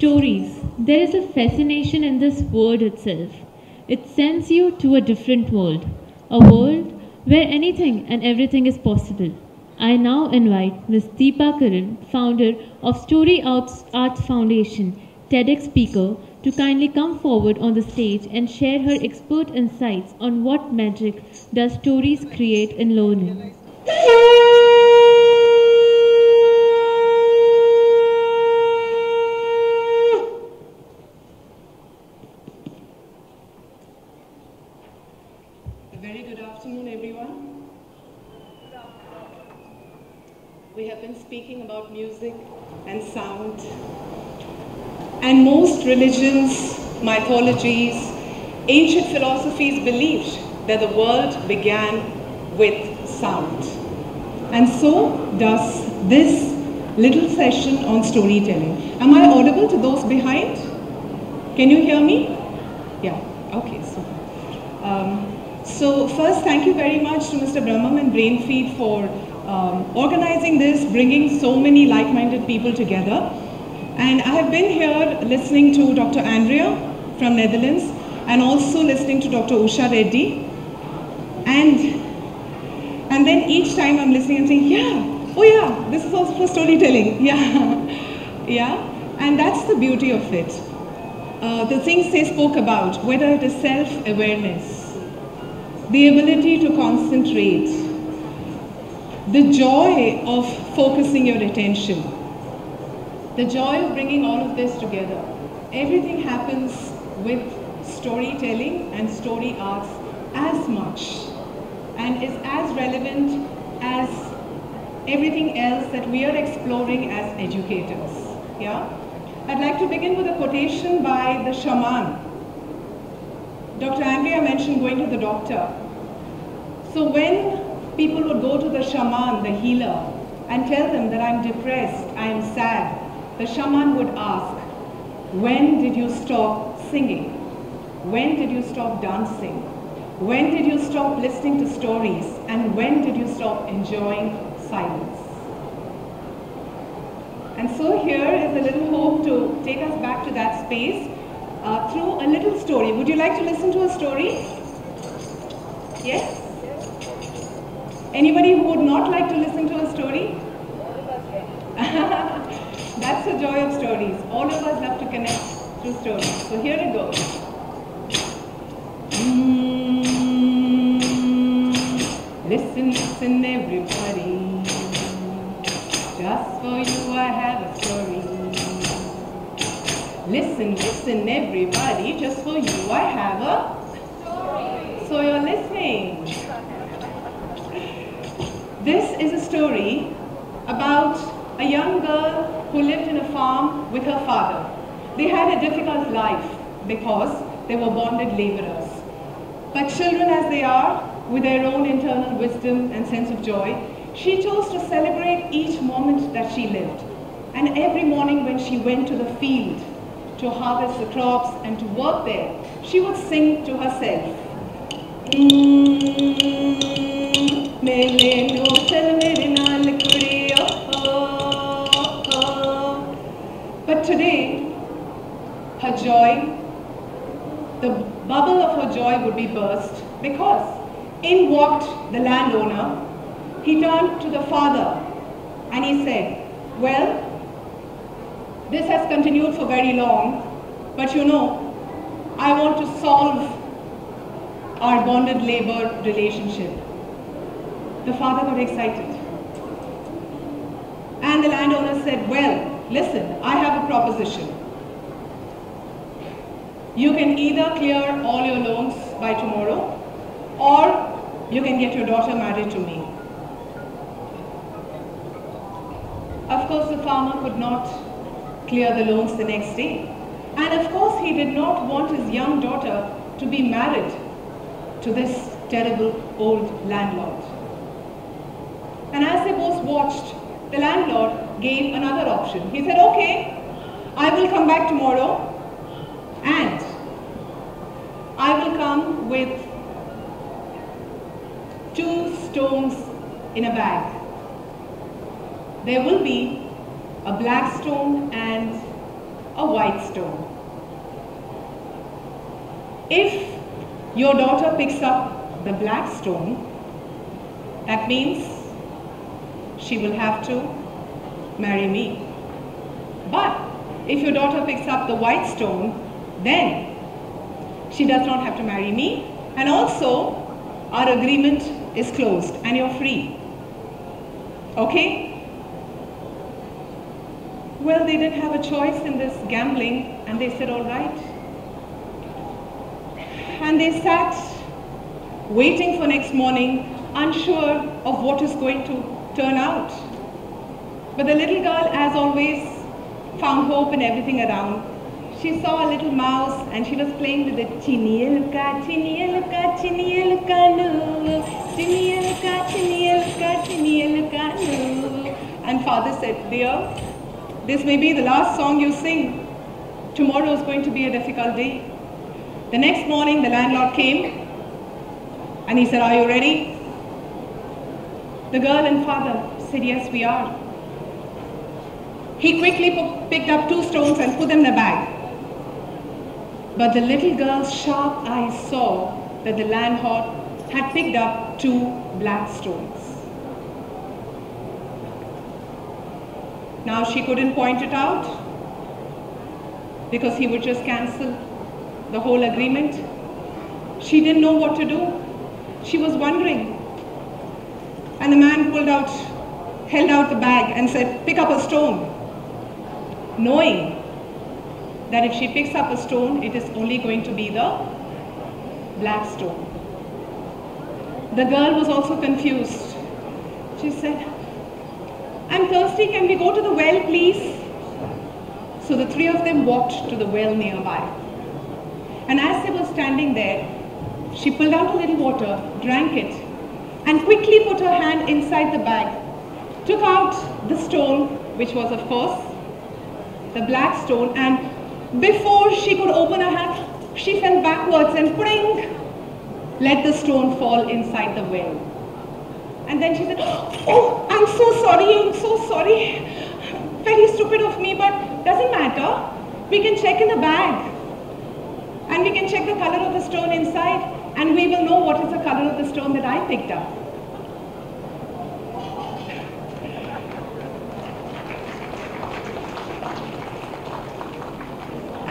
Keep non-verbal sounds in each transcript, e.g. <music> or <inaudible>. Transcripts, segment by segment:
Stories. There is a fascination in this word itself. It sends you to a different world, a world where anything and everything is possible. I now invite Ms. Deepa Kiran, founder of Story Arts, Arts Foundation, TEDx speaker, to kindly come forward on the stage and share her expert insights on what magic does stories create in learning. A very good afternoon, everyone. We have been speaking about music and sound. And most religions, mythologies, ancient philosophies believed that the world began with sound. And so does this little session on storytelling. Am I audible to those behind? Can you hear me? Yeah, okay, so. Um, so first, thank you very much to Mr. Brahman and Brainfeed for um, organizing this, bringing so many like-minded people together. And I have been here listening to Dr. Andrea from Netherlands and also listening to Dr. Usha Reddy. And, and then each time I'm listening, I'm saying, yeah, oh yeah, this is also for storytelling. <laughs> Yeah, yeah. And that's the beauty of it. Uh, the things they spoke about, whether it is self-awareness, the ability to concentrate, the joy of focusing your attention, the joy of bringing all of this together. Everything happens with storytelling and story arts as much and is as relevant as everything else that we are exploring as educators. Yeah? I'd like to begin with a quotation by the shaman. Dr. Andrea mentioned going to the doctor. So when people would go to the shaman, the healer, and tell them that I'm depressed, I'm sad, the shaman would ask, when did you stop singing? When did you stop dancing? When did you stop listening to stories? And when did you stop enjoying silence? And so here is a little hope to take us back to that space uh, through a little story. Would you like to listen to a story? Yes? Anybody who would not like to listen to a story? <laughs> That's the joy of stories. All of us love to connect through stories. So here it goes. Mm, listen, listen, everybody. Just for you, I have a story. Listen, listen, everybody. Just for you, I have a story. So you're listening. This is a story about a young girl who lived in a farm with her father. They had a difficult life because they were bonded laborers. But children as they are, with their own internal wisdom and sense of joy, she chose to celebrate each moment that she lived. And every morning when she went to the field to harvest the crops and to work there, she would sing to herself. मेले no चल मेरे नाल कुड़ियो But today, her joy, the bubble of her joy would be burst because in walked the landowner. He turned to the father and he said, well, this has continued for very long, but you know, I want to solve our bonded labor relationship. The father got excited. And the landowner said, well, listen, I have a proposition. You can either clear all your loans by tomorrow, or you can get your daughter married to me. Of course, the farmer could not clear the loans the next day. And of course, he did not want his young daughter to be married to this terrible old landlord. And as they both watched, the landlord gave another option. He said, okay, I will come back tomorrow and I will come with two stones in a bag. There will be a black stone and a white stone. If your daughter picks up the black stone, that means she will have to marry me. But if your daughter picks up the white stone, then she does not have to marry me. And also, our agreement is closed and you're free. Okay? Well, they didn't have a choice in this gambling and they said, all right. And they sat waiting for next morning, unsure of what is going to turn out. But the little girl, as always, found hope in everything around. She saw a little mouse and she was playing with it. Chiniyeluka, chiniyeluka, chiniyeluka, no. Chiniyeluka, chiniyeluka, chiniyeluka, no. And father said, dear, this may be the last song you sing. Tomorrow is going to be a difficult day. The next morning, the landlord came and he said, Are you ready? The girl and father said, Yes, we are. He quickly picked up two stones and put them in the bag. But the little girl's sharp eyes saw that the landlord had picked up two black stones. Now she couldn't point it out because he would just cancel the whole agreement. She didn't know what to do. She was wondering. And the man pulled out, held out the bag and said, pick up a stone. Knowing that if she picks up a stone, it is only going to be the black stone. The girl was also confused. She said, I'm thirsty, can we go to the well, please? So the three of them walked to the well nearby. And as they were standing there, she pulled out a little water, drank it, and quickly put her hand inside the bag, took out the stone, which was, of course, the black stone, and before she could open her hand, she fell backwards and pring, let the stone fall inside the well. And then she said, oh, I'm so sorry, I'm so sorry. Very stupid of me, but doesn't matter. We can check in the bag. And we can check the color of the stone inside. And we will know what is the color of the stone that I picked up.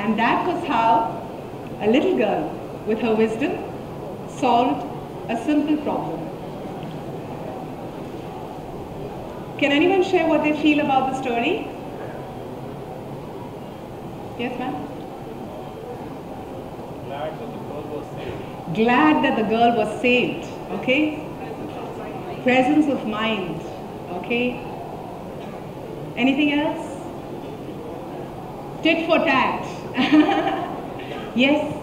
And that was how a little girl, with her wisdom, solved a simple problem. Can anyone share what they feel about the story? Yes, ma'am? Glad that the girl was saved. Glad that the girl was saved. Okay? Presence of mind. Okay? Anything else? Tit for tat. <laughs> yes?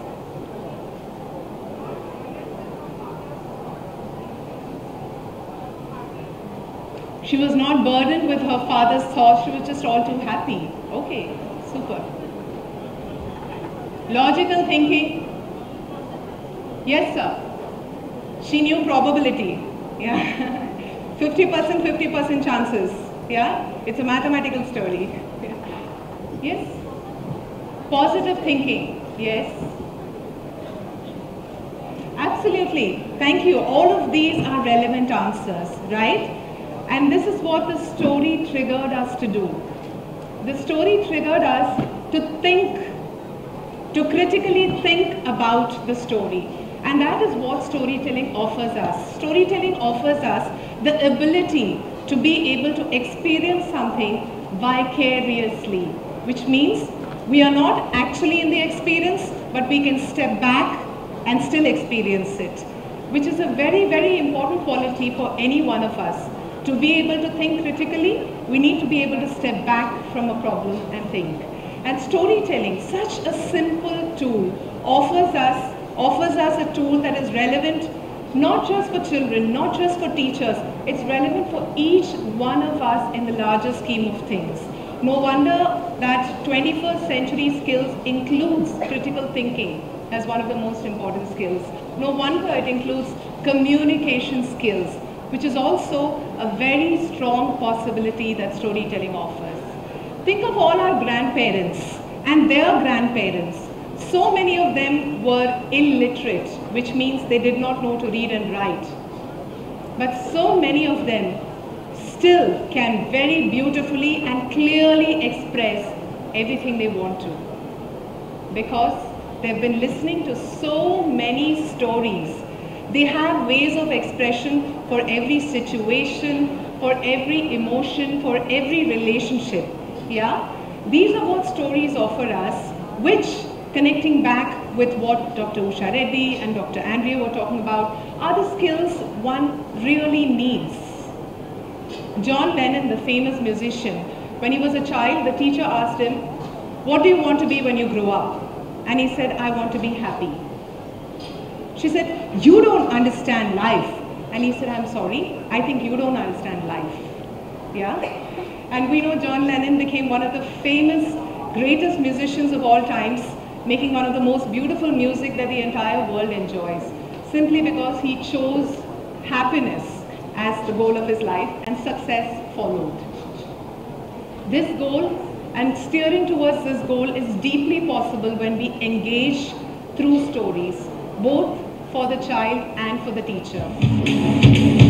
She was not burdened with her father's thoughts, she was just all too happy. Okay, super. Logical thinking. Yes, sir. She knew probability. Yeah. <laughs> 50%, 50% chances. Yeah. It's a mathematical story. <laughs> Yeah. Yes. Positive thinking. Yes. Absolutely. Thank you. All of these are relevant answers, right? And this is what the story triggered us to do. The story triggered us to think, to critically think about the story. And that is what storytelling offers us. Storytelling offers us the ability to be able to experience something vicariously, which means we are not actually in the experience, but we can step back and still experience it, which is a very, very important quality for any one of us. To be able to think critically, we need to be able to step back from a problem and think. And storytelling, such a simple tool, offers us, offers us a tool that is relevant not just for children, not just for teachers, it's relevant for each one of us in the larger scheme of things. No wonder that 21st century skills includes critical thinking as one of the most important skills. No wonder it includes communication skills, which is also a very strong possibility that storytelling offers. Think of all our grandparents and their grandparents. So many of them were illiterate, which means they did not know to read and write. But so many of them still can very beautifully and clearly express everything they want to. Because they've been listening to so many stories. They have ways of expression for every situation, for every emotion, for every relationship. Yeah? These are what stories offer us, which, connecting back with what Dr. Usha Reddy and Dr. Andrea were talking about, are the skills one really needs. John Lennon, the famous musician, when he was a child, the teacher asked him, What do you want to be when you grow up? And he said, I want to be happy. She said, You don't understand life. And he said, I'm sorry, I think you don't understand life. Yeah? And we know John Lennon became one of the famous, greatest musicians of all times, making one of the most beautiful music that the entire world enjoys, simply because he chose happiness as the goal of his life and success followed. This goal and steering towards this goal is deeply possible when we engage through stories, both for the child and for the teacher.